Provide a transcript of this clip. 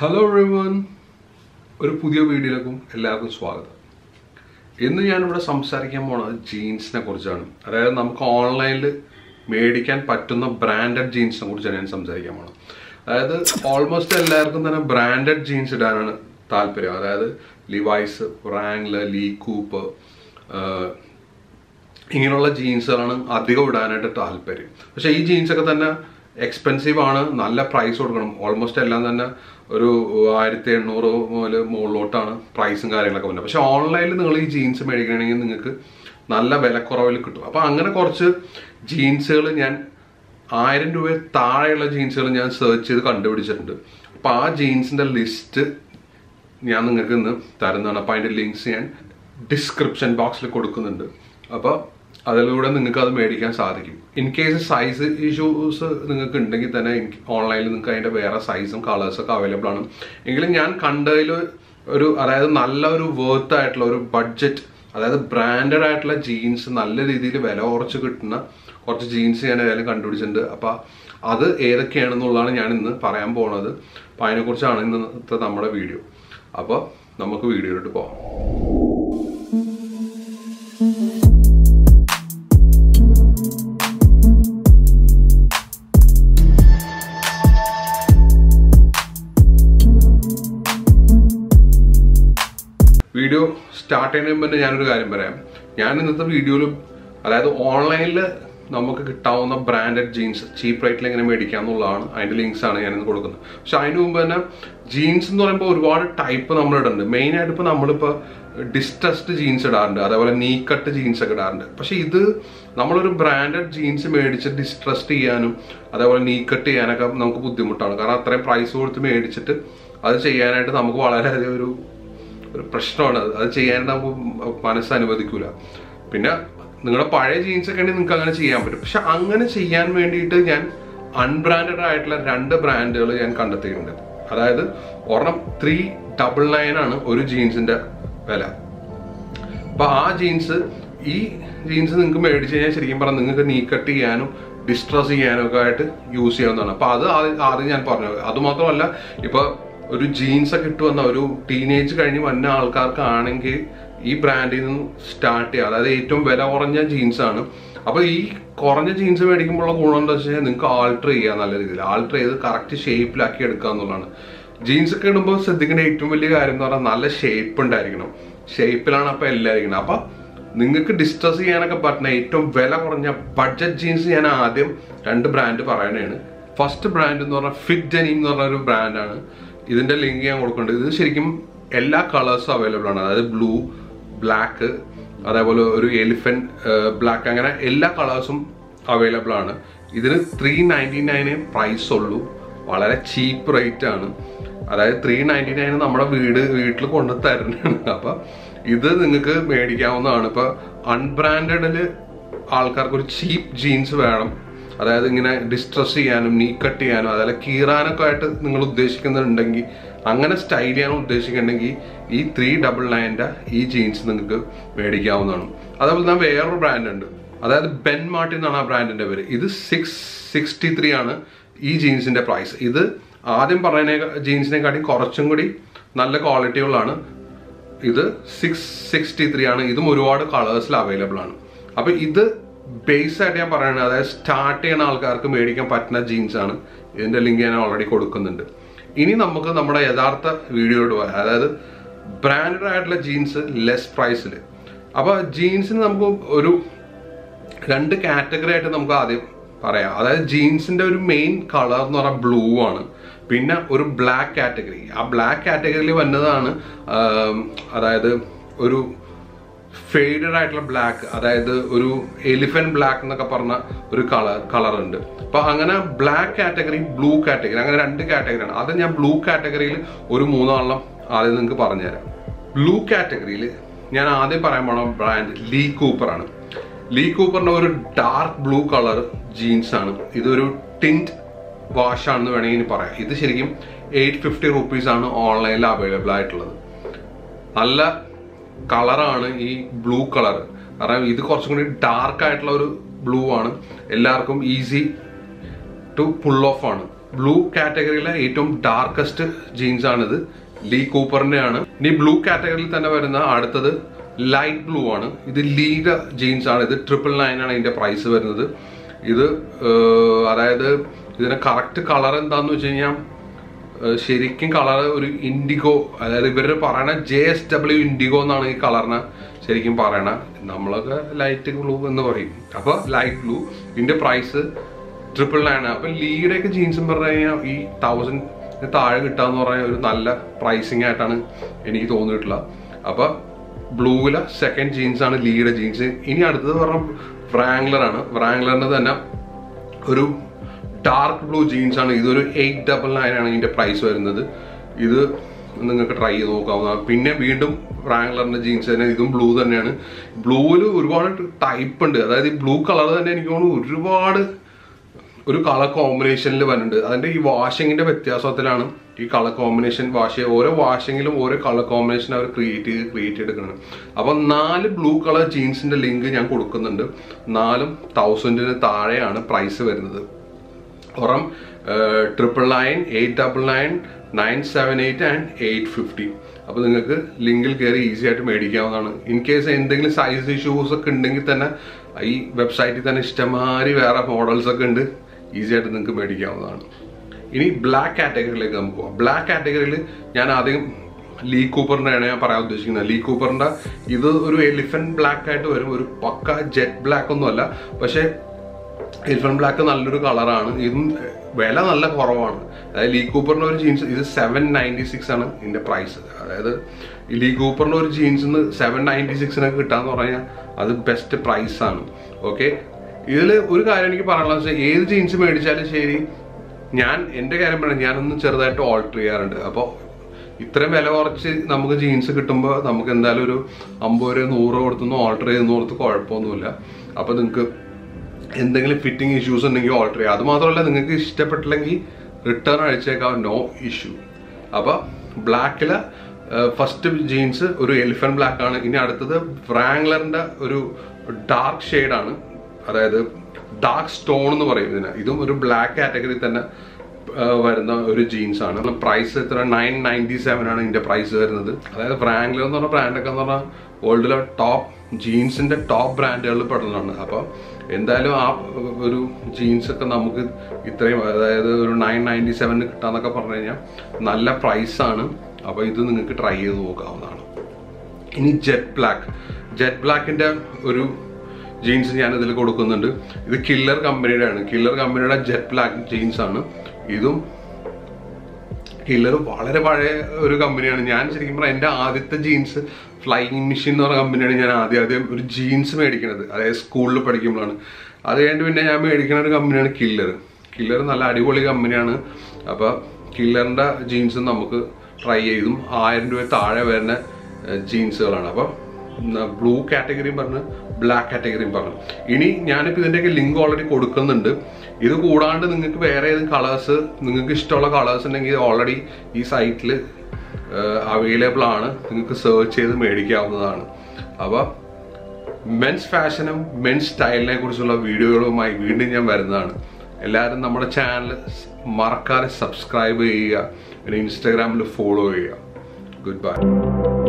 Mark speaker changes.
Speaker 1: Hello റിവൺ ഒരു പുതിയ വീഡിയോയിലേക്കും എല്ലാവർക്കും സ്വാഗതം. ഇന്ന് ഞാനിവിടെ സംസാരിക്കാൻ പോണത് ജീൻസിനെ കുറിച്ചാണ്. അതായത് നമുക്ക് ഓൺലൈനിൽ മേടിക്കാൻ പറ്റുന്ന ബ്രാൻഡഡ് ജീൻസിനെ കുറിച്ചാണ് ഞാൻ സംസാരിക്കാൻ പോണത്. അതായത് ഓൾമോസ്റ്റ് എല്ലാവർക്കും തന്നെ ബ്രാൻഡഡ് ജീൻസ് ഇടാനാണ് താല്പര്യം. അതായത് ലിവൈസ് റാങ്ല് ലീ കൂപ്പ് ഇങ്ങനെയുള്ള ജീൻസുകളാണ് അധികം ഇടാനായിട്ട് താല്പര്യം. പക്ഷേ ഈ ജീൻസൊക്കെ തന്നെ എക്സ്പെൻസീവ് ആണ്. നല്ല പ്രൈസ് കൊടുക്കണം. ഓൾമോസ്റ്റ് എല്ലാം തന്നെ ഒരു ആയിരത്തി എണ്ണൂറ് മുതൽ മുകളിലോട്ടാണ് പ്രൈസും കാര്യങ്ങളൊക്കെ വരുന്നത് പക്ഷേ ഓൺലൈനിൽ നിങ്ങൾ ഈ ജീൻസ് മേടിക്കണമെങ്കിൽ നിങ്ങൾക്ക് നല്ല വിലക്കുറവിൽ കിട്ടും. അപ്പോൾ അങ്ങനെ കുറച്ച് ജീൻസുകൾ ഞാൻ ആയിരം രൂപ താഴെയുള്ള ജീൻസുകൾ ഞാൻ സെർച്ച് ചെയ്ത് കണ്ടുപിടിച്ചിട്ടുണ്ട്. അപ്പോൾ ആ ജീൻസിന്റെ ലിസ്റ്റ് ഞാൻ നിങ്ങൾക്ക് ഇന്ന് തരുന്നതാണ്. അപ്പോൾ അതിന്റെ ലിങ്ക്സ് ഞാൻ ഡിസ്ക്രിപ്ഷൻ ബോക്സിൽ കൊടുക്കുന്നുണ്ട്. അപ്പോൾ അതിലൂടെ നിങ്ങൾക്ക് അത് മേടിക്കാൻ സാധിക്കും. ഇൻ കേസ് സൈസ് ഇഷ്യൂസ് നിങ്ങൾക്ക് ഉണ്ടെങ്കിൽ തന്നെ ഓൺലൈനിൽ നിങ്ങൾക്ക് അതിന്റെ വേറെ സൈസും കളേഴ്സൊക്കെ അവൈലബിൾ ആണ്. എങ്കിലും ഞാൻ കണ്ടതിൽ ഒരു അതായത് നല്ല ഒരു വേർത്ത് ആയിട്ടുള്ള ഒരു ബഡ്ജറ്റ് അതായത് ബ്രാൻഡഡ് ആയിട്ടുള്ള ജീൻസ് നല്ല രീതിയിൽ വില കുറച്ച് കിട്ടുന്ന കുറച്ച് ജീൻസ് ഞാൻ ഏതായാലും കണ്ടുപിടിച്ചിട്ടുണ്ട്. അപ്പോൾ അത് ഏതൊക്കെയാണെന്നുള്ളതാണ് ഞാൻ ഇന്ന് പറയാൻ പോകുന്നത് അപ്പോൾ അതിനെക്കുറിച്ചാണ് ഇന്നത്തെ നമ്മുടെ വീഡിയോ അപ്പോൾ നമുക്ക് വീഡിയോയിലോട്ട് പോകാം. സ്റ്റാർട്ട് ചെയ്യുന്നതിന് മുന്നേ ഞാനൊരു കാര്യം പറയാം. ഞാൻ ഇന്നത്തെ വീഡിയോയിൽ അതായത് ഓൺലൈനിൽ നമുക്ക് കിട്ടാവുന്ന ബ്രാൻഡഡ് ജീൻസ് ചീപ്പ് റേറ്റിൽ എങ്ങനെ മേടിക്കാം എന്നുള്ളതാണ് അതിന്റെ ലിങ്ക്സ് ആണ് ഞാനിന്ന് കൊടുക്കുന്നത്. പക്ഷെ അതിന് മുമ്പ് തന്നെ ജീൻസ് എന്ന് പറയുമ്പോൾ ഒരുപാട് ടൈപ്പ് നമ്മൾ ഇടുന്നുണ്ട് മെയിൻ ആയിട്ട് ഇപ്പോൾ നമ്മളിപ്പോൾ ഡിസ്ട്രസ്ഡ് ജീൻസ് ഇടാറുണ്ട്. അതേപോലെ നീ കട്ട് ജീൻസ് ഒക്കെ ഇടാറുണ്ട്. പക്ഷെ ഇത് നമ്മളൊരു ബ്രാൻഡഡ് ജീൻസ് മേടിച്ച് ഡിസ്ട്രസ്റ്റ് ചെയ്യാനും അതേപോലെ നീ കട്ട് ചെയ്യാനൊക്കെ നമുക്ക് ബുദ്ധിമുട്ടാണ്. കാരണം അത്രയും പ്രൈസ് കൊടുത്ത് മേടിച്ചിട്ട് അത് ചെയ്യാനായിട്ട് നമുക്ക് വളരെയധികം ഒരു ഒരു പ്രശ്നമാണ്. അത് നമുക്ക് മനസ്സ് അനുവദിക്കൂല പിന്നെ നിങ്ങളുടെ പഴയ ജീൻസ് ഒക്കെ ആണെങ്കിൽ നിങ്ങൾക്ക് അങ്ങനെ ചെയ്യാൻ പറ്റും. പക്ഷെ അങ്ങനെ ചെയ്യാൻ വേണ്ടിയിട്ട് ഞാൻ അൺബ്രാൻഡഡ് ആയിട്ടുള്ള രണ്ട് ബ്രാൻഡുകൾ ഞാൻ കണ്ടെത്തിയിട്ടുണ്ട്. അതായത് ഒരെണ്ണം ത്രീ ഡബിൾ നയൻ ആണ് ഒരു ജീൻസിന്റെ വില. അപ്പൊ ആ ജീൻസ് ഈ ജീൻസ് നിങ്ങൾക്ക് മേടിച്ച് കഴിഞ്ഞാൽ ശരിക്കും പറഞ്ഞാൽ നിങ്ങൾക്ക് നീ കട്ട് ചെയ്യാനും ഡിസ്ട്രസ് ചെയ്യാനും ഒക്കെ ആയിട്ട് യൂസ് ചെയ്യാവുന്നതാണ്. അപ്പൊ അത് ആദ്യം ഞാൻ പറഞ്ഞത്. അത് മാത്രമല്ല ഇപ്പൊ ഒരു ജീൻസ് ഒക്കെ ഇട്ട് വന്ന ഒരു ടീനേജ് കഴിഞ്ഞ് വന്ന ആൾക്കാർക്കാണെങ്കിൽ ഈ ബ്രാൻഡിൽ നിന്ന് സ്റ്റാർട്ട് ചെയ്യുക അതായത് ഏറ്റവും വില കുറഞ്ഞ ജീൻസ് ആണ്. അപ്പൊ ഈ കുറഞ്ഞ ജീൻസ് മേടിക്കുമ്പോഴുള്ള ഗുണം എന്താ വെച്ചാൽ നിങ്ങൾക്ക് ആൾട്ടർ ചെയ്യുക നല്ല രീതിയിൽ. ആൾട്ടർ ചെയ്ത് കറക്റ്റ് ഷേപ്പിലാക്കി എടുക്കുക എന്നുള്ളതാണ്. ജീൻസ് ഒക്കെ ഇടുമ്പോൾ ശ്രദ്ധിക്കേണ്ട ഏറ്റവും വലിയ കാര്യം എന്ന് പറഞ്ഞാൽ നല്ല ഷേപ്പ് ഉണ്ടായിരിക്കണം. ഷേപ്പിലാണ് അപ്പൊ എല്ലാം ഇരിക്കുന്നത് അപ്പൊ നിങ്ങൾക്ക് ഡിസ്ട്രസ് ചെയ്യാനൊക്കെ പറ്റുന്ന ഏറ്റവും വില കുറഞ്ഞ ബഡ്ജറ്റ് ജീൻസ് ഞാൻ ആദ്യം രണ്ട് ബ്രാൻഡ് പറയണതാണ് ഫസ്റ്റ് ബ്രാൻഡ് എന്ന് പറഞ്ഞാൽ ഫിറ്റ് ഡെനിം എന്ന് പറഞ്ഞ ഒരു ബ്രാൻഡാണ് ഇതിന്റെ ലിങ്ക് ഞാൻ കൊടുക്കുന്നുണ്ട്. ഇത് ശരിക്കും എല്ലാ കളേഴ്സും അവൈലബിൾ ആണ്. അതായത് ബ്ലൂ ബ്ലാക്ക് അതേപോലെ ഒരു എലിഫന്റ് ബ്ലാക്ക് അങ്ങനെ എല്ലാ കളേഴ്സും അവൈലബിൾ ആണ്. ഇതിന് ത്രീ നയന്റി നയന് പ്രൈസ് ഉള്ളൂ. വളരെ ചീപ്പ് റേറ്റ് ആണ്. അതായത് ത്രീ നയന്റി നയൻ നമ്മുടെ വീട് വീട്ടിൽ കൊണ്ട് തരുന്നതാണ്. അപ്പം ഇത് നിങ്ങൾക്ക് മേടിക്കാവുന്നതാണ്. ഇപ്പം അൺബ്രാൻഡഡിൽ ആൾക്കാർക്ക് ഒരു ചീപ്പ് ജീൻസ് വേണം. അതായത് ഇങ്ങനെ ഡിസ്ട്രസ് ചെയ്യാനും നീ കട്ട് ചെയ്യാനും അതല്ല കീറാനൊക്കെ ആയിട്ട് നിങ്ങൾ ഉദ്ദേശിക്കുന്നുണ്ടെങ്കിൽ അങ്ങനെ സ്റ്റൈൽ ചെയ്യാൻ ഉദ്ദേശിക്കുന്നുണ്ടെങ്കിൽ ഈ ത്രീ ഡബിൾ നയന്റെ ഈ ജീൻസ് നിങ്ങൾക്ക് മേടിക്കാവുന്നതാണ്. അതേപോലെ തന്നെ വേറൊരു ബ്രാൻഡ് ഉണ്ട്. അതായത് ബെൻ മാർട്ടിൻ എന്നാണ് ആ ബ്രാൻഡിന്റെ പേര്. ഇത് സിക്സ് സിക്സ്റ്റി ത്രീ ആണ് ഈ ജീൻസിന്റെ പ്രൈസ് ഇത് ആദ്യം പറഞ്ഞ ജീൻസിനെക്കാട്ടി കുറച്ചും കൂടി നല്ല ക്വാളിറ്റികളാണ് ഇത് സിക്സ് സിക്സ്റ്റി ത്രീ ആണ്. ഇതും ഒരുപാട് കളേഴ്സിൽ അവൈലബിൾ ആണ്. അപ്പോൾ ഇത് ബേസ് ആയിട്ട് ഞാൻ പറയുന്നത് അതായത് സ്റ്റാർട്ട് ചെയ്യുന്ന ആൾക്കാർക്ക് മേടിക്കാൻ പറ്റുന്ന ജീൻസ് ആണ്. ഇതിന്റെ ലിങ്ക് ഞാൻ ഓൾറെഡി കൊടുക്കുന്നുണ്ട്. ഇനി നമുക്ക് നമ്മുടെ യഥാർത്ഥ വീഡിയോയോട് പോകാം. അതായത് ബ്രാൻഡഡ് ആയിട്ടുള്ള ജീൻസ് ലെസ് പ്രൈസിൽ അപ്പോൾ ജീൻസിന് നമുക്ക് ഒരു രണ്ട് കാറ്റഗറി ആയിട്ട് നമുക്ക് ആദ്യം പറയാം. അതായത് ജീൻസിന്റെ ഒരു മെയിൻ കളർ എന്ന് പറഞ്ഞാൽ ബ്ലൂ ആണ്. പിന്നെ ഒരു ബ്ലാക്ക് കാറ്റഗറി ആ ബ്ലാക്ക് കാറ്റഗറിയിൽ വന്നതാണ് അതായത് ഒരു ഫെയ്ഡഡ് ആയിട്ടുള്ള ബ്ലാക്ക് അതായത് ഒരു എലിഫന്റ് ബ്ലാക്ക് എന്നൊക്കെ പറഞ്ഞ ഒരു കളർ കളർ ഉണ്ട് അപ്പൊ അങ്ങനെ ബ്ലാക്ക് കാറ്റഗറി ബ്ലൂ കാറ്റഗറി അങ്ങനെ രണ്ട് കാറ്റഗറിയാണ്. അത് ഞാൻ ബ്ലൂ കാറ്റഗറിയിൽ ഒരു മൂന്നാളെണ്ണം ആദ്യം നിങ്ങൾക്ക് പറഞ്ഞുതരാം. ബ്ലൂ കാറ്റഗറിയിൽ ഞാൻ ആദ്യം പറയാൻ പോണ ബ്രാൻഡ് ലീ കൂപ്പർ ആണ് ലീ കൂപ്പറിന്റെ ഒരു ഡാർക്ക് ബ്ലൂ കളർ ജീൻസ് ആണ് ഇതൊരു ടിന്റ് വാഷ് ആണെന്ന് വേണമെങ്കിൽ പറയാം. ഇത് ശരിക്കും എയ്റ്റ് ഫിഫ്റ്റി റുപ്പീസ് ആണ് ഓൺലൈനിൽ അവൈലബിൾ ആയിട്ടുള്ളത്. നല്ല കളറാണ് ഈ ബ്ലൂ കളർ. കാരണം ഇത് കുറച്ചും കൂടി ഡാർക്ക് ആയിട്ടുള്ള ഒരു ബ്ലൂ ആണ്. എല്ലാവർക്കും ഈസി ടു പുൾ ഓഫ് ആണ്. ബ്ലൂ കാറ്റഗറിയിലെ ഏറ്റവും ഡാർക്കസ്റ്റ് ജീൻസ് ആണിത്. ലീ കൂപ്പറിന്റെ ആണ് ഇനി ബ്ലൂ കാറ്റഗറിയിൽ തന്നെ വരുന്ന അടുത്തത് ലൈറ്റ് ബ്ലൂ ആണ്. ഇത് ലീഗ ജീൻസ് ആണ്. ഇത് ട്രിപ്പിൾ നയൻ ആണ് ഇതിന്റെ പ്രൈസ് വരുന്നത്. ഇത് അതായത് ഇതിന്റെ കറക്റ്റ് കളർ എന്താന്ന് വെച്ച് കഴിഞ്ഞാൽ ശരിക്കും കളർ ഒരു ഇൻഡിഗോ അതായത് ഇവർ പറയണ ജെ എസ് ഡബ്ല്യു ഇൻഡിഗോ എന്നാണ് ഈ കളറിനെ ശരിക്കും പറയണ. നമ്മളൊക്കെ ലൈറ്റ് ബ്ലൂ എന്ന് പറയും. അപ്പൊ ലൈറ്റ് ബ്ലൂ ഇതിന്റെ പ്രൈസ് ട്രിപ്പിൾ നയൻ ലീയുടെ ഒക്കെ ജീൻസും പറഞ്ഞു കഴിഞ്ഞാൽ ഈ തൗസൻഡ് താഴെ കിട്ടാന്ന് പറഞ്ഞ ഒരു നല്ല പ്രൈസിങ് ആയിട്ടാണ് എനിക്ക് തോന്നിയിട്ടുള്ളത്. അപ്പൊ ബ്ലൂവിലെ സെക്കൻഡ് ജീൻസ് ആണ് ലീയുടെ ജീൻസ് ഇനി അടുത്തത് പറഞ്ഞ വ്രാങ്ലർ ആണ്. വ്രാങ്ലറിന്റെ തന്നെ ഒരു ഡാർക്ക് ബ്ലൂ ജീൻസ് ആണ്. ഇതൊരു എയ്റ്റ് ഡബിൾ നയൻ ആണ് ഇതിന്റെ പ്രൈസ് വരുന്നത്. ഇത് നിങ്ങൾക്ക് ട്രൈ ചെയ്ത് നോക്കാവുന്നതാണ്. പിന്നെ വീണ്ടും റാങ്ലറിന്റെ ജീൻസ് തന്നെ ഇതും ബ്ലൂ തന്നെയാണ്. ബ്ലൂവിൽ ഒരുപാട് ടൈപ്പ് ഉണ്ട്. അതായത് ഈ ബ്ലൂ കളർ തന്നെ എനിക്ക് തോന്നുന്നു ഒരുപാട് ഒരു കളർ കോമ്പിനേഷനിൽ വരുന്നുണ്ട്. അതിന്റെ ഈ വാഷിങ്ങിന്റെ വ്യത്യാസത്തിലാണ് ഈ കളർ കോമ്പിനേഷൻ വാഷ് ഓരോ വാഷിങ്ങിലും ഓരോ കളർ കോമ്പിനേഷൻ അവർ ക്രിയേറ്റ് ചെയ്ത് ക്രിയേറ്റ് എടുക്കുന്നത് അപ്പം നാല് ബ്ലൂ കളർ ജീൻസിന്റെ ലിങ്ക് ഞാൻ കൊടുക്കുന്നുണ്ട്. നാലും തൗസൻഡിന് താഴെയാണ് പ്രൈസ് വരുന്നത്. പുറം triple nine eight double nine nine seven eight and eight fifty അപ്പോൾ നിങ്ങൾക്ക് ലിങ്കിൽ കയറി ഈസി ആയിട്ട് മേടിക്കാവുന്നതാണ്. ഇൻ കേസ് എന്തെങ്കിലും സൈസ് ഇഷ്യൂസ് ഒക്കെ ഉണ്ടെങ്കിൽ തന്നെ ഈ വെബ്സൈറ്റിൽ തന്നെ ഇഷ്ടമാതിരി വേറെ മോഡൽസ് ഒക്കെ ഉണ്ട്. ഈസി ആയിട്ട് നിങ്ങൾക്ക് മേടിക്കാവുന്നതാണ്. ഇനി ബ്ലാക്ക് കാറ്റഗറിയിലേക്ക് നമുക്ക് പോകാം ബ്ലാക്ക് കാറ്റഗറിയിൽ ഞാൻ ആദ്യം ലീ കൂപ്പറിന്റെയാണ് ഞാൻ പറയാൻ ഉദ്ദേശിക്കുന്നത്. ലീ കൂപ്പറിന്റെ ഇത് ഒരു എലിഫന്റ് ബ്ലാക്ക് ആയിട്ട് വരും. ഒരു പക്ക ജെറ്റ് ബ്ലാക്ക് ഒന്നുമല്ല. പക്ഷേ എലിഫന്റ് ബ്ലാക്ക് നല്ലൊരു കളറാണ്. ഇതും വില നല്ല കുറവാണ്. അതായത് ലീ കൂപ്പറിന്റെ ഒരു ജീൻസ് ഇത് സെവൻ നയന്റി സിക്സ് ആണ് ഇതിന്റെ പ്രൈസ് അതായത് ലീ കൂപ്പറിന്റെ ഒരു ജീൻസിന് സെവൻ നയന്റി സിക്സിനൊക്കെ കിട്ടാന്ന് പറഞ്ഞാൽ അത് ബെസ്റ്റ് പ്രൈസ് ആണ്. ഓക്കെ ഇതിൽ ഒരു കാര്യം എനിക്ക് പറയാനുള്ളത് വെച്ചാൽ ഏത് ജീൻസ് മേടിച്ചാലും ശരി ഞാൻ എന്റെ കാര്യം പറയാം ഞാനൊന്ന് ചെറുതായിട്ട് ഓൾട്ടർ ചെയ്യാറുണ്ട്. അപ്പോൾ ഇത്രയും വില കുറച്ച് നമുക്ക് ജീൻസ് കിട്ടുമ്പോൾ നമുക്ക് എന്തായാലും ഒരു അമ്പത് രൂപ നൂറ് കൊടുത്തൊന്നും ഓൾട്ടർ ചെയ്തെന്ന് കൊടുത്ത് കുഴപ്പമൊന്നുമില്ല. അപ്പോൾ നിങ്ങൾക്ക് എന്തെങ്കിലും ഫിറ്റിംഗ് ഇഷ്യൂസ് ഉണ്ടെങ്കിൽ ഓൾട്ടർ ചെയ്യാം. അത് മാത്രമല്ല നിങ്ങൾക്ക് ഇഷ്ടപ്പെട്ടില്ലെങ്കിൽ റിട്ടേൺ അയച്ചേക്കാം നോ ഇഷ്യൂ അപ്പോൾ ബ്ലാക്കിൽ ഫസ്റ്റ് ജീൻസ് ഒരു എലിഫന്റ് ബ്ലാക്ക് ആണ്. ഇനി അടുത്തത് ഫ്രാങ്ക്ലറിന്റെ ഒരു ഡാർക്ക് ഷെയ്ഡാണ് അതായത് ഡാർക്ക് സ്റ്റോൺ എന്ന് പറയും ഇതിന്. ഇതും ഒരു ബ്ലാക്ക് കാറ്റഗറി തന്നെ വരുന്ന ഒരു ജീൻസ് ആണ്. പ്രൈസ് എത്ര? നയൻ നയന്റി സെവൻ ആണ് ഇതിന്റെ പ്രൈസ് വരുന്നത്. അതായത് ഫ്രാങ്ക്ലർ എന്ന് പറഞ്ഞ ബ്രാൻഡൊക്കെ എന്ന് പറഞ്ഞാൽ വേൾഡിലെ ടോപ്പ് ജീൻസിന്റെ ടോപ്പ് ബ്രാൻഡുകളിൽ പെടുന്നതാണ് അപ്പോൾ എന്തായാലും ആ ഒരു ജീൻസ് ഒക്കെ നമുക്ക് ഇത്രയും അതായത് ഒരു നയൻ നയന്റി സെവനിന് കിട്ടാന്നൊക്കെ പറഞ്ഞു കഴിഞ്ഞാൽ നല്ല പ്രൈസാണ്. അപ്പോൾ ഇത് നിങ്ങൾക്ക് ട്രൈ ചെയ്ത് നോക്കാവുന്നതാണ്. ഇനി ജെറ്റ് ബ്ലാക്ക്. ജെറ്റ് ബ്ലാക്കിന്റെ ഒരു ജീൻസ് ഞാൻ ഇതിൽ കൊടുക്കുന്നുണ്ട്. ഇത് കില്ലർ കമ്പനിയുടെ ആണ് കില്ലർ കമ്പനിയുടെ ജെറ്റ് ബ്ലാക്ക് ആണ് ഇതും കില്ലർ വളരെ പഴയ ഒരു കമ്പനിയാണ്. ഞാൻ ശരിക്കും പറഞ്ഞാൽ എന്റെ ആദ്യത്തെ ജീൻസ് ഫ്ലൈയിങ് മെഷീൻ എന്ന് പറഞ്ഞ കമ്പനിയാണ് ഞാൻ ആദ്യം ആദ്യം ഒരു ജീൻസ് മേടിക്കുന്നത്. അതായത് സ്കൂളിൽ പഠിക്കുമ്പോഴാണ്. അത് കഴിഞ്ഞിട്ട് പിന്നെ ഞാൻ മേടിക്കുന്ന ഒരു കമ്പനിയാണ് കില്ലർ. കില്ലർ നല്ല അടിപൊളി കമ്പനിയാണ്. അപ്പോൾ കില്ലറിന്റെ ജീൻസ് നമുക്ക് ട്രൈ ചെയ്തും ആയിരം രൂപ താഴെ വരുന്ന ജീൻസുകളാണ്. അപ്പോൾ ബ്ലൂ കാറ്റഗറിയും പറഞ്ഞ് ബ്ലാക്ക് കാറ്റഗറിയും പറഞ്ഞു. ഇനി ഞാനിപ്പോൾ ഇതിന്റെയൊക്കെ ലിങ്ക് ഓൾറെഡി കൊടുക്കുന്നുണ്ട്. ഇത് കൂടാണ്ട് നിങ്ങൾക്ക് വേറെ ഏത് കളേഴ്സ് നിങ്ങൾക്ക് ഇഷ്ടമുള്ള കളേഴ്സ് ഉണ്ടെങ്കിൽ ഓൾറെഡി ഈ സൈറ്റിൽ അവൈലബിൾ ആണ്. നിങ്ങൾക്ക് സെർച്ച് ചെയ്ത് മേടിക്കാവുന്നതാണ്. അപ്പോൾ മെൻസ് ഫാഷനും മെൻസ് സ്റ്റൈലിനെ കുറിച്ചുള്ള വീഡിയോകളുമായി വീണ്ടും ഞാൻ വരുന്നതാണ്. എല്ലാവരും നമ്മുടെ ചാനൽ മറക്കാതെ സബ്സ്ക്രൈബ് ചെയ്യുക. പിന്നെ ഇൻസ്റ്റാഗ്രാമിൽ ഫോളോ ചെയ്യുക. Good bye